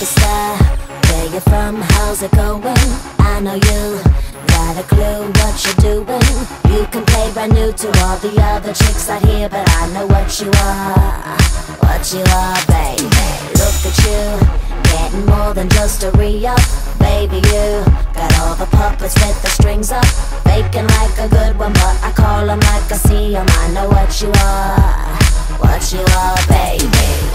ya? Where you from? How's it going? I know you got a clue what you're doing. You can play brand new to all the other chicks out here, but I know what you are. What you are, baby. Look at you, getting more than just a re-up. Baby, you got all the puppets with the strings up. Faking like a good one, but I call them like I see them. I know what you are. What you are, baby.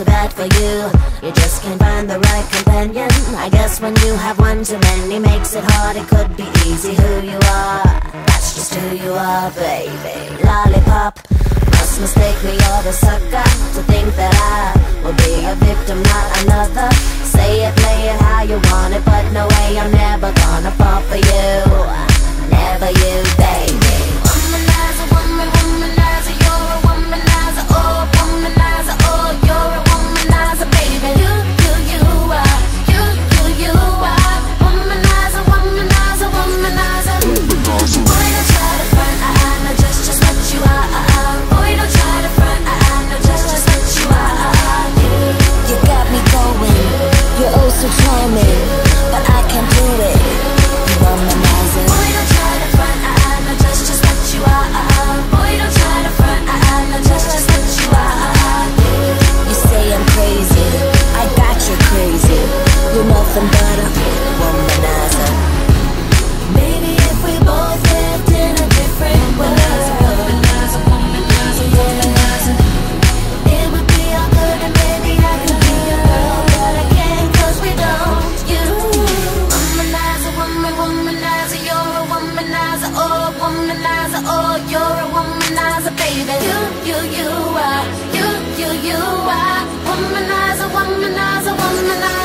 Too bad for you, you just can't find the right companion. I guess when you have one too many makes it hard. It could be easy who you are. That's just who you are, baby. Lollipop. Must mistake me or the sucker to think that I will be a victim, not another. Say it, play it how you want it, but no way I'm never gonna fall for you. nothing but a womanizer Maybe if we both lived in a different world. Womanizer, womanizer, womanizer. It would be all good and maybe I could be a girl But I can't we don't, you Womanizer, woman, womanizer You're a womanizer, oh, womanizer, oh You're a womanizer, baby. You, you, you are, you, you, you are. Womanizer, womanizer, womanizer